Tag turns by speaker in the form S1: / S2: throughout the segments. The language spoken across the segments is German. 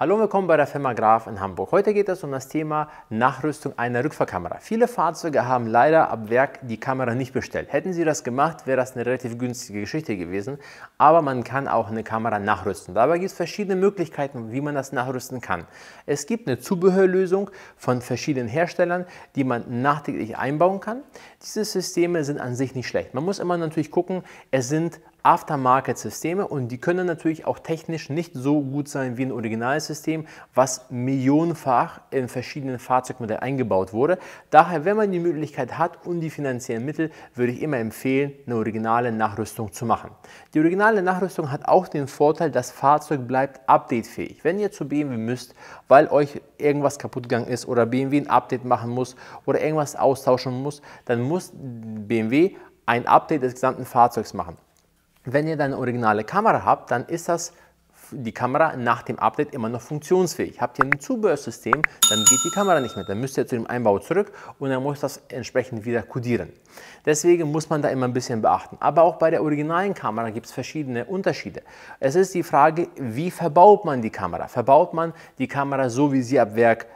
S1: Hallo und willkommen bei der Firma Graf in Hamburg. Heute geht es um das Thema Nachrüstung einer Rückfahrkamera. Viele Fahrzeuge haben leider ab Werk die Kamera nicht bestellt. Hätten sie das gemacht, wäre das eine relativ günstige Geschichte gewesen. Aber man kann auch eine Kamera nachrüsten. Dabei gibt es verschiedene Möglichkeiten, wie man das nachrüsten kann. Es gibt eine Zubehörlösung von verschiedenen Herstellern, die man nachträglich einbauen kann. Diese Systeme sind an sich nicht schlecht. Man muss immer natürlich gucken, es sind Aftermarket-Systeme und die können natürlich auch technisch nicht so gut sein wie ein Originalsystem, was millionenfach in verschiedenen Fahrzeugmodellen eingebaut wurde. Daher, wenn man die Möglichkeit hat und die finanziellen Mittel, würde ich immer empfehlen, eine originale Nachrüstung zu machen. Die originale Nachrüstung hat auch den Vorteil, das Fahrzeug bleibt updatefähig. Wenn ihr zu BMW müsst, weil euch irgendwas kaputt gegangen ist oder BMW ein Update machen muss oder irgendwas austauschen muss, dann muss BMW ein Update des gesamten Fahrzeugs machen. Wenn ihr dann eine originale Kamera habt, dann ist das die Kamera nach dem Update immer noch funktionsfähig. Habt ihr ein Zubehörsystem, dann geht die Kamera nicht mehr. Dann müsst ihr zu dem Einbau zurück und dann muss das entsprechend wieder kodieren. Deswegen muss man da immer ein bisschen beachten. Aber auch bei der originalen Kamera gibt es verschiedene Unterschiede. Es ist die Frage, wie verbaut man die Kamera? Verbaut man die Kamera so, wie sie ab Werk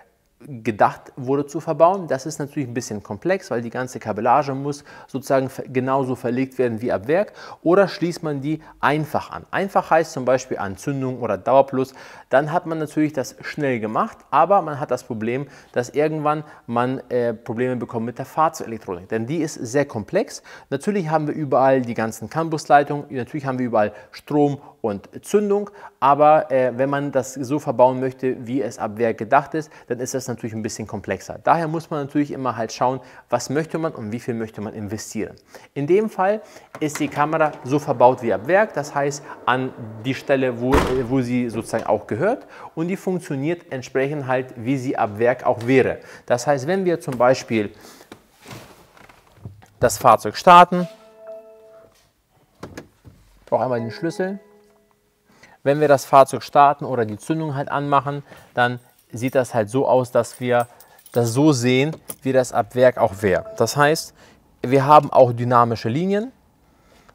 S1: gedacht wurde zu verbauen. Das ist natürlich ein bisschen komplex, weil die ganze Kabellage muss sozusagen genauso verlegt werden wie ab Werk. Oder schließt man die einfach an. Einfach heißt zum Beispiel Anzündung oder Dauerplus. Dann hat man natürlich das schnell gemacht, aber man hat das Problem, dass irgendwann man äh, Probleme bekommt mit der Fahrzeugelektronik. Denn die ist sehr komplex. Natürlich haben wir überall die ganzen Campusleitungen, natürlich haben wir überall Strom und Zündung, aber äh, wenn man das so verbauen möchte, wie es ab Werk gedacht ist, dann ist das natürlich ein bisschen komplexer. Daher muss man natürlich immer halt schauen, was möchte man und wie viel möchte man investieren. In dem Fall ist die Kamera so verbaut wie ab Werk, das heißt an die Stelle, wo, wo sie sozusagen auch gehört und die funktioniert entsprechend halt, wie sie ab Werk auch wäre. Das heißt, wenn wir zum Beispiel das Fahrzeug starten, brauche einmal den Schlüssel. Wenn wir das Fahrzeug starten oder die Zündung halt anmachen, dann sieht das halt so aus, dass wir das so sehen, wie das ab Werk auch wäre. Das heißt, wir haben auch dynamische Linien.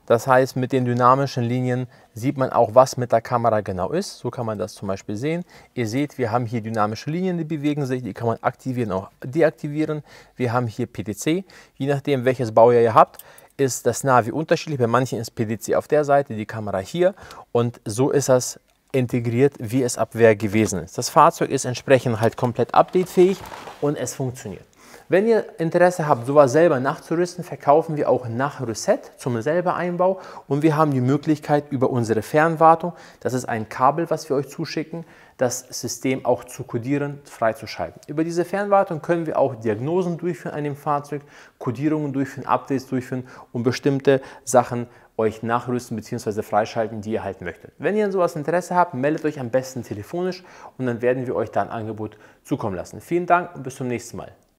S1: Das heißt, mit den dynamischen Linien sieht man auch, was mit der Kamera genau ist. So kann man das zum Beispiel sehen. Ihr seht, wir haben hier dynamische Linien, die bewegen sich. Die kann man aktivieren, auch deaktivieren. Wir haben hier PTC. Je nachdem, welches Baujahr ihr habt, ist das Navi unterschiedlich. Bei manchen ist PTC auf der Seite, die Kamera hier. Und so ist das integriert, wie es ab Werk gewesen ist. Das Fahrzeug ist entsprechend halt komplett updatefähig und es funktioniert. Wenn ihr Interesse habt, sowas selber nachzurüsten, verkaufen wir auch nach Reset zum selber Einbau und wir haben die Möglichkeit über unsere Fernwartung, das ist ein Kabel, was wir euch zuschicken, das System auch zu kodieren, freizuschalten. Über diese Fernwartung können wir auch Diagnosen durchführen an dem Fahrzeug, Kodierungen durchführen, Updates durchführen und bestimmte Sachen euch nachrüsten bzw. freischalten, die ihr halt möchtet. Wenn ihr an sowas Interesse habt, meldet euch am besten telefonisch und dann werden wir euch da ein Angebot zukommen lassen. Vielen Dank und bis zum nächsten Mal.